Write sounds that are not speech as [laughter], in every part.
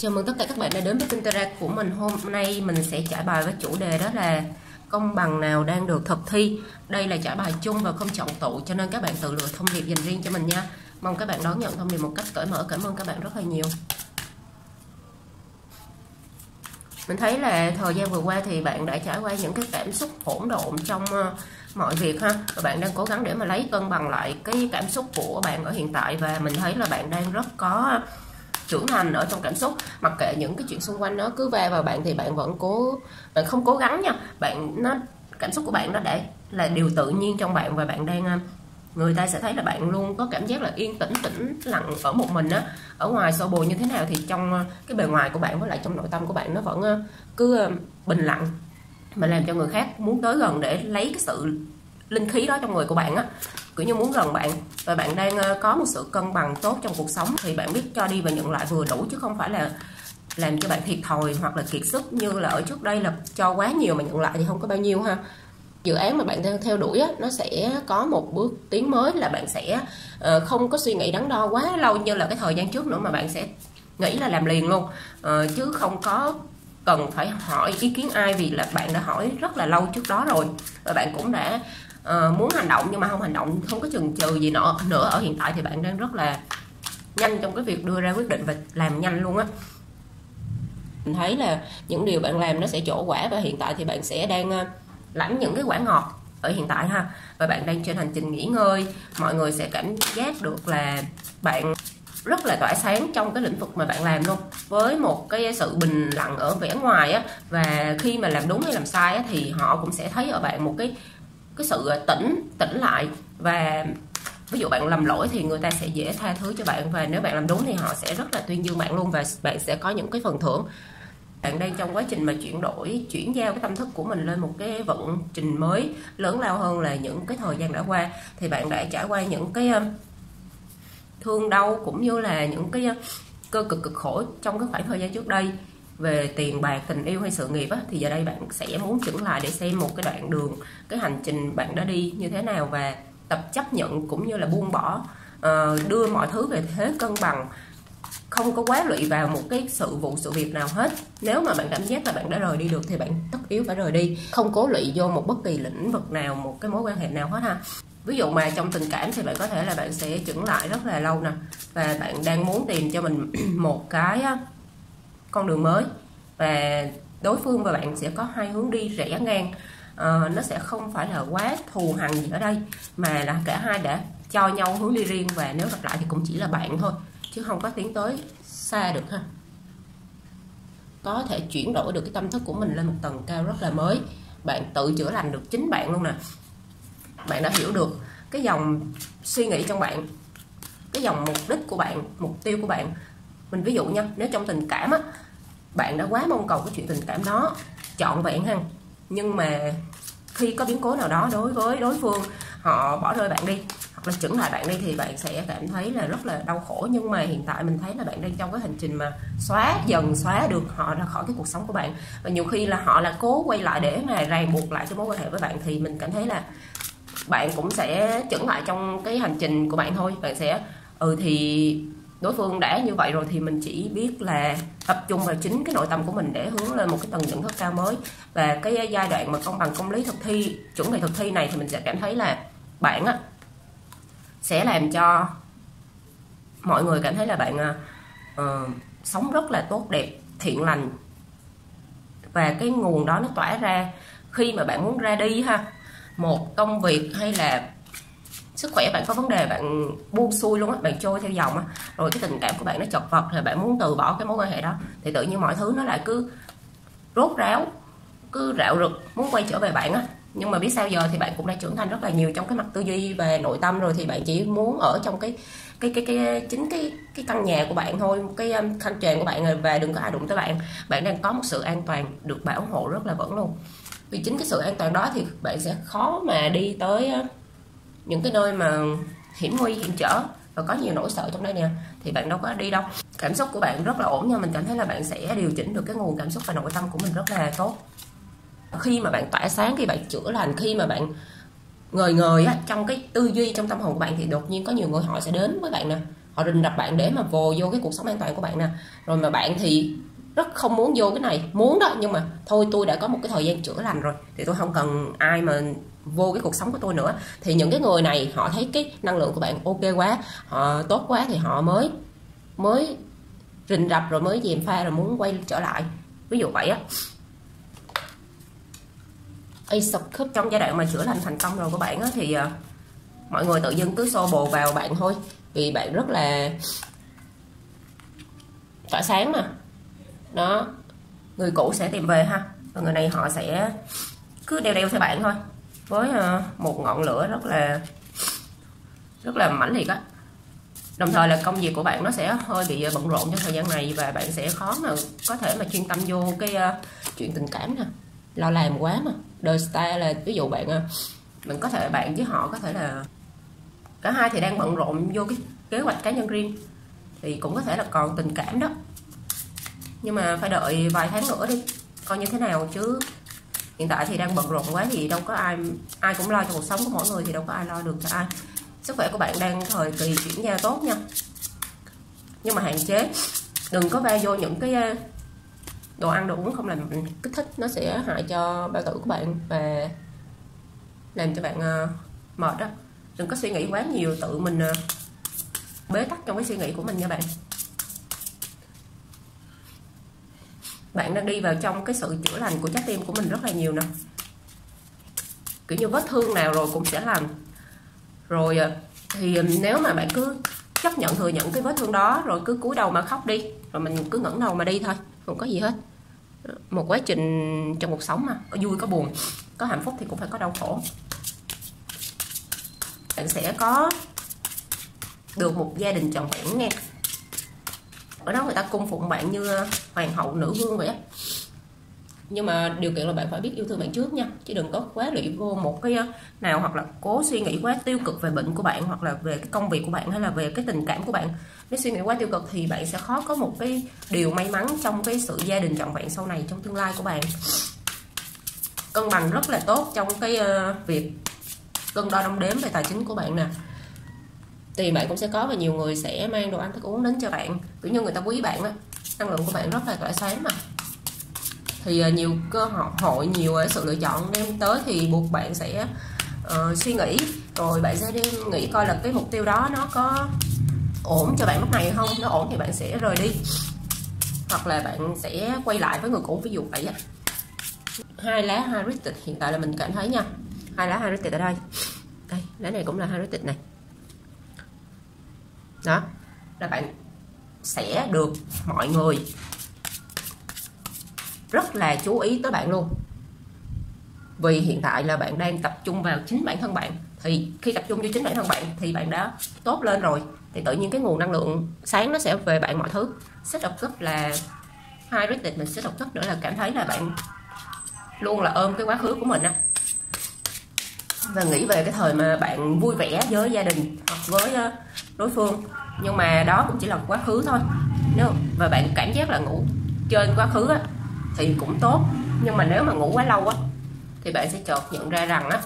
Chào mừng tất cả các bạn đã đến với Pinterest của mình. Hôm nay mình sẽ trả bài với chủ đề đó là Công bằng nào đang được thực thi. Đây là trả bài chung và không chọn tụ, Cho nên các bạn tự lựa thông điệp dành riêng cho mình nha. Mong các bạn đón nhận thông điệp một cách cởi mở. Cảm ơn các bạn rất là nhiều. Mình thấy là thời gian vừa qua thì bạn đã trải qua những cái cảm xúc hỗn độn trong ờ, mọi việc ha. Và bạn đang cố gắng để mà lấy cân bằng lại cái cảm xúc của bạn ở hiện tại. Và mình thấy là bạn đang rất có trưởng thành ở trong cảm xúc. Mặc kệ những cái chuyện xung quanh nó cứ va vào bạn thì bạn vẫn cố, bạn không cố gắng nha. Bạn, nó, cảm xúc của bạn nó để là điều tự nhiên trong bạn và bạn đang à, người ta sẽ thấy là bạn luôn có cảm giác là yên tĩnh tĩnh lặng ở một mình á. Ở ngoài sâu bồ như thế nào thì trong à, cái bề ngoài của bạn với lại trong nội tâm của bạn nó vẫn à, cứ bình lặng mà làm cho người khác muốn tới gần để lấy cái sự linh khí đó trong người của bạn á kiểu như muốn gần bạn và bạn đang ờ, có một sự cân bằng tốt trong cuộc sống thì bạn biết cho đi và nhận lại vừa đủ chứ không phải là làm cho bạn thiệt thòi hoặc là kiệt sức như là ở trước đây là cho quá nhiều mà nhận lại thì không có bao nhiêu ha. Dự án mà bạn đang theo đuổi á, nó sẽ có một bước tiến mới là bạn sẽ uh, không có suy nghĩ đắn đo quá lâu như là cái thời gian trước nữa mà bạn sẽ nghĩ là làm liền luôn. Uh, chứ không có cần phải hỏi ý kiến ai vì là bạn đã hỏi rất là lâu trước đó rồi và bạn cũng đã uh, muốn hành động nhưng mà không hành động không có chừng chừ gì nữa nữa. Ở hiện tại thì bạn đang rất là nhanh trong cái việc đưa ra quyết định và làm nhanh luôn á. Mình thấy là những điều bạn làm nó sẽ trổ quả và hiện tại thì bạn sẽ đang uh, lãnh những cái quả ngọt ở hiện tại ha. Và bạn đang trên hành trình nghỉ ngơi. Mọi người sẽ cảm giác được là bạn rất là tỏa sáng trong cái lĩnh vực mà bạn làm luôn. Với một cái sự bình lặng ở vẻ ngoài á và khi mà làm đúng hay làm sai á thì họ cũng sẽ thấy ở bạn một cái cái sự à, tỉnh tỉnh lại và ví dụ bạn làm lỗi thì người ta sẽ dễ tha thứ cho bạn và nếu bạn làm đúng thì họ sẽ rất là tuyên dương bạn luôn và bạn sẽ có những cái phần thưởng. Bạn đang trong quá trình mà chuyển đổi, chuyển giao cái tâm thức của mình lên một cái vận trình mới, lớn lao hơn là những cái thời gian đã qua, thì bạn đã trải qua những cái thương đau cũng như là những cái cơ cực cực khổ trong cái khoảng thời gian trước đây về tiền bạc tình yêu hay sự nghiệp á, thì giờ đây bạn sẽ muốn chững lại để xem một cái đoạn đường cái hành trình bạn đã đi như thế nào và tập chấp nhận cũng như là buông bỏ uh, đưa mọi thứ về thế cân bằng. Không có quá lụy vào một cái sự vụ sự việc nào hết. Nếu mà bạn cảm giác là bạn đã rời đi được thì bạn tất yếu phải rời đi. Không cố lụy vô một bất kỳ lĩnh vực nào một cái mối quan hệ nào hết ha. Ví dụ mà trong tình cảm thì bạn có thể là bạn sẽ chững lại rất là lâu nè. Và bạn đang muốn tìm cho mình [clears throat] một cái con đường mới. Và đối phương và bạn sẽ có hai hướng đi rẽ ngang. À, nó sẽ không phải là quá thù hằn gì ở đây mà là cả hai đã cho nhau hướng đi riêng và nếu gặp lại thì cũng chỉ là bạn thôi chứ không có tiến tới xa được ha. Có thể chuyển đổi được cái tâm thức của mình lên một tầng cao rất là mới. Bạn tự chữa lành được chính bạn luôn nè. Bạn đã hiểu được cái dòng suy nghĩ trong bạn cái dòng mục đích của bạn mục tiêu của bạn mình ví dụ nha, nếu trong tình cảm á, bạn đã quá mong cầu cái chuyện tình cảm đó, chọn vẹn ha nhưng mà khi có biến cố nào đó đối với đối phương, họ bỏ rơi bạn đi, hoặc là chững lại bạn đi, thì bạn sẽ cảm thấy là rất là đau khổ. Nhưng mà hiện tại mình thấy là bạn đang trong cái hành trình mà xóa dần, xóa được họ ra khỏi cái cuộc sống của bạn. Và nhiều khi là họ là cố quay lại để mà ràng buộc lại cái mối quan hệ với bạn, thì mình cảm thấy là bạn cũng sẽ chững lại trong cái hành trình của bạn thôi. Bạn sẽ ừ thì đối phương đã như vậy rồi thì mình chỉ biết là tập trung vào chính cái nội tâm của mình để hướng lên một cái tầng nhận thức cao mới. Và cái giai đoạn mà công bằng công lý thực thi chuẩn bị thực thi này thì mình sẽ cảm thấy là bạn á sẽ làm cho mọi người cảm thấy là bạn uh, sống rất là tốt đẹp thiện lành. Và cái nguồn đó nó tỏa ra khi mà bạn muốn ra đi ha. Một công việc hay là sức khỏe bạn có vấn đề bạn buông xuôi luôn á bạn trôi theo dòng á. Rồi cái tình cảm của bạn nó chật vật rồi bạn muốn từ bỏ cái mối quan hệ đó. Thì tự nhiên mọi thứ nó lại cứ rốt ráo cứ rạo rực muốn quay trở về bạn á. Nhưng mà biết sao giờ thì bạn cũng đã trưởng thành rất là nhiều trong cái mặt tư duy về nội tâm rồi thì bạn chỉ muốn ở trong cái cái cái cái chính cái cái căn nhà của bạn thôi cái um, khăn tràn của bạn rồi và đừng có ai đụng tới bạn. Bạn đang có một sự an toàn được bảo hộ rất là vững luôn. Vì chính cái sự an toàn đó thì bạn sẽ khó mà đi tới uh, những cái nơi mà hiểm nguy hiểm trở và có nhiều nỗi sợ trong đây nè thì bạn đâu có đi đâu. Cảm xúc của bạn rất là ổn nha mình cảm thấy là bạn sẽ điều chỉnh được cái nguồn cảm xúc và nội tâm của mình rất là tốt. Khi mà bạn tỏa sáng khi bạn chữa lành khi mà bạn ngời ngời á, trong cái tư duy trong tâm hồn của bạn thì đột nhiên có nhiều người họ sẽ đến với bạn nè. Họ rình rập bạn để mà vồ vô cái cuộc sống an toàn của bạn nè. Rồi mà bạn thì rất không muốn vô cái này. Muốn đó nhưng mà thôi tôi đã có một cái thời gian chữa lành rồi thì tôi không cần ai mà vô cái cuộc sống của tôi nữa. Thì những cái người này họ thấy cái năng lượng của bạn ok quá họ tốt quá thì họ mới mới rình rập rồi mới dèm pha rồi muốn quay trở lại. Ví dụ vậy á. Ace of Cups trong giai đoạn mà chữa lành thành công rồi của bạn á, thì uh, mọi người tự dưng cứ xô bồ vào bạn thôi. Vì bạn rất là tỏa sáng mà đó. Người cũ sẽ tìm về ha. Và người này họ sẽ cứ đeo đeo theo bạn thôi. Với ờ, một ngọn lửa rất là rất là mãnh liệt á. Đồng thời là công việc của bạn nó sẽ hơi bị ờ, bận rộn trong thời gian này và bạn sẽ khó mà có thể mà chuyên tâm vô cái uh, chuyện tình cảm nè. Lo làm quá mà. Đời style là ví dụ bạn mình có thể bạn với họ có thể là cả hai thì đang bận rộn vô cái kế hoạch cá nhân riêng. Thì cũng có thể là còn tình cảm đó nhưng mà phải đợi vài tháng nữa đi. Coi như thế nào chứ? Hiện tại thì đang bận rộn quá thì đâu có ai ai cũng lo cho cuộc sống của mỗi người thì đâu có ai lo được cho ai. Sức khỏe của bạn đang thời kỳ chuyển giao tốt nha. Nhưng mà hạn chế, đừng có va vô những cái ờ, đồ ăn, đồ uống không làm kích thích. Nó sẽ hại cho bao tử của bạn và làm cho bạn ờ, mệt đó. Đừng có suy nghĩ quá nhiều tự mình ờ, bế tắc trong cái suy nghĩ của mình nha bạn. Bạn đang đi vào trong cái sự chữa lành của trái tim của mình rất là nhiều nè. Kiểu như vết thương nào rồi cũng sẽ lành rồi à, thì à, nếu mà bạn cứ chấp nhận thừa nhận cái vết thương đó, rồi cứ cúi đầu mà khóc đi, rồi mình cứ ngẩng đầu mà đi thôi, không có gì hết. Một quá trình trong cuộc sống mà, có vui có buồn, có hạnh phúc thì cũng phải có đau khổ. Bạn sẽ có được một gia đình trọn vẹn nghe ở đó người ta cung phụng bạn như ờ, hoàng hậu nữ vương vậy á. Nhưng mà điều kiện là bạn phải biết yêu thương bạn trước nha, chứ đừng có quá lụy vô một cái ờ, nào hoặc là cố suy nghĩ quá tiêu cực về bệnh của bạn hoặc là về cái công việc của bạn hay là về cái tình cảm của bạn. Nếu suy nghĩ quá tiêu cực thì bạn sẽ khó có một cái điều may mắn trong cái sự gia đình chọn bạn sau này trong tương lai của bạn. Cân bằng rất là tốt trong cái ờ, việc cân đo đong đếm về tài chính của bạn nè thì bạn cũng sẽ có và nhiều người sẽ mang đồ ăn thức uống đến cho bạn. Kiểu như người ta quý bạn á năng lượng của bạn rất là tỏa sáng mà. Thì à, nhiều cơ hội nhiều à, sự lựa chọn đem tới thì buộc bạn sẽ uh, suy nghĩ. Rồi bạn sẽ đi nghĩ coi là cái mục tiêu đó nó có ổn cho bạn lúc này không? Nó ổn thì bạn sẽ rời đi. Hoặc là bạn sẽ quay lại với người cũ ví dụ vậy á. Hai lá heritage hiện tại là mình cảm thấy nha. Hai lá heritage ở đây. Đây lá này cũng là heritage này đó, là bạn sẽ được mọi người rất là chú ý tới bạn luôn. Vì hiện tại là bạn đang tập trung vào chính bản thân bạn, thì khi tập trung vào chính bản thân bạn thì bạn đã tốt lên rồi. Thì tự nhiên cái nguồn năng lượng sáng nó sẽ về bạn mọi thứ. Sách độc cấp là hai rated mình sẽ độc cấp nữa là cảm thấy là bạn luôn là ôm cái quá khứ của mình á và nghĩ về cái thời mà bạn vui vẻ với gia đình hoặc với ờ, đối phương. Nhưng mà đó cũng chỉ là quá khứ thôi nếu và bạn cảm giác là ngủ trên quá khứ á, thì cũng tốt. Nhưng mà nếu mà ngủ quá lâu á thì bạn sẽ chợt nhận ra rằng á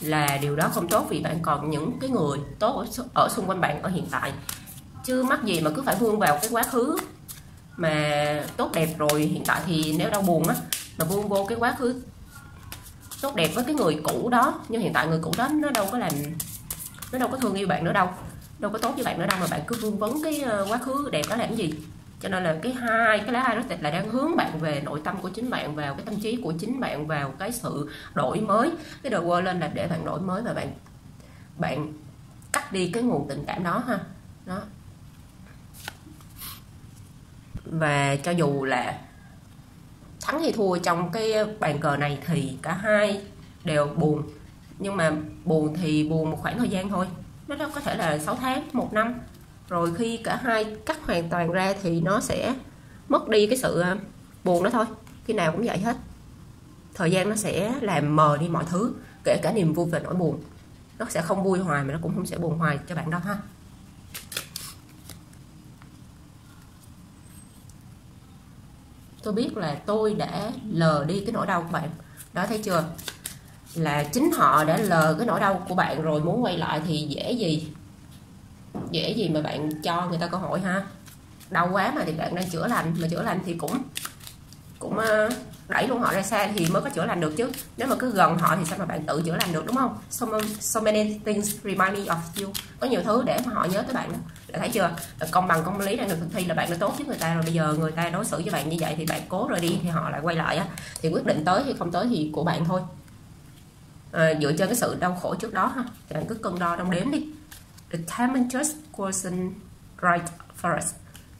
là điều đó không tốt vì bạn còn những cái người tốt ở, ở xung quanh bạn ở hiện tại. Chứ mắc gì mà cứ phải vươn vào cái quá khứ mà tốt đẹp rồi hiện tại thì nếu đau buồn á mà vươn vô cái quá khứ tốt đẹp với cái người cũ đó. Nhưng hiện tại người cũ đó nó đâu có làm, nó đâu có thương yêu bạn nữa đâu. Đâu có tốt với bạn nữa đâu mà bạn cứ vương vấn cái ờ, quá khứ đẹp đó làm cái gì. Cho nên là cái hai, cái lá hai đó là đang hướng bạn về nội tâm của chính bạn, vào cái tâm trí của chính bạn, vào cái sự đổi mới. Cái đồ quơ lên là để bạn đổi mới và bạn bạn cắt đi cái nguồn tình cảm đó ha. Đó. Và cho dù là thắng hay thua trong cái bàn cờ này thì cả hai đều buồn. Nhưng mà buồn thì buồn một khoảng thời gian thôi. Nó có thể là 6 tháng, một năm. Rồi khi cả hai cắt hoàn toàn ra thì nó sẽ mất đi cái sự à, buồn đó thôi. Khi nào cũng vậy hết. Thời gian nó sẽ làm mờ đi mọi thứ, kể cả niềm vui và nỗi buồn. Nó sẽ không vui hoài mà nó cũng không sẽ buồn hoài cho bạn đâu ha. Tôi biết là tôi đã lờ đi cái nỗi đau của bạn. Đó thấy chưa? Là chính họ đã lờ cái nỗi đau của bạn rồi muốn quay lại thì dễ gì? Dễ gì mà bạn cho người ta cơ hội ha? Đau quá mà thì bạn đang chữa lành mà chữa lành thì cũng cũng uh, đẩy luôn họ ra xa thì mới có chữa lành được chứ. Nếu mà cứ gần họ thì sao mà bạn tự chữa lành được đúng không? So, so many things remind me of you. Có nhiều thứ để mà họ nhớ tới bạn đó. Đã thấy chưa? Công bằng công lý đang được thực thi là bạn đã tốt với người ta rồi. Bây giờ người ta đối xử với bạn như vậy thì bạn cố rồi đi thì họ lại quay lại á. Thì quyết định tới hay không tới thì của bạn thôi. À, dựa trên cái sự đau khổ trước đó ha. Thì bạn cứ cân đo đong đếm đi. The time and just wasn't right for us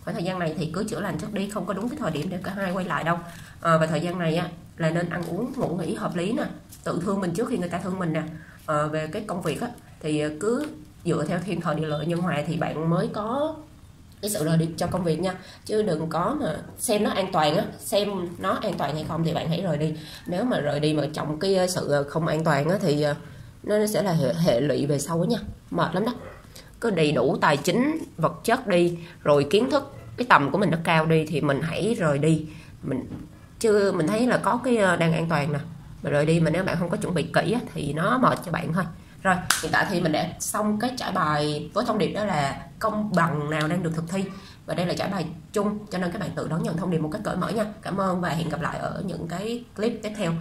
khoảng thời gian này thì cứ chữa lành trước đi không có đúng cái thời điểm để cả hai quay lại đâu. À, và thời gian này á là nên ăn uống ngủ nghỉ hợp lý nè tự thương mình trước khi người ta thương mình nè. À, về cái công việc á thì cứ dựa theo thiên thời địa lợi nhân hòa thì bạn mới có cái sự rời đi cho công việc nha. Chứ đừng có mà xem nó an toàn á xem nó an toàn hay không thì bạn hãy rời đi. Nếu mà rời đi mà trọng cái sự không an toàn á thì à, nó sẽ là hệ, hệ lụy về sau á nha. Mệt lắm đó. Cứ đầy đủ tài chính vật chất đi rồi kiến thức cái tầm của mình nó cao đi thì mình hãy rời đi. Mình chứ mình thấy là có cái ờ, đang an toàn nè. Mà rời đi mà nếu bạn không có chuẩn bị kỹ á, thì nó mệt cho bạn thôi. Rồi hiện tại thì mình đã xong cái trải bài với thông điệp đó là công bằng nào đang được thực thi. Và đây là trải bài chung cho nên các bạn tự đón nhận thông điệp một cách cởi mở nha. Cảm ơn và hẹn gặp lại ở những cái clip tiếp theo.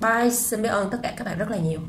Bye xin biết ơn tất cả các bạn rất là nhiều.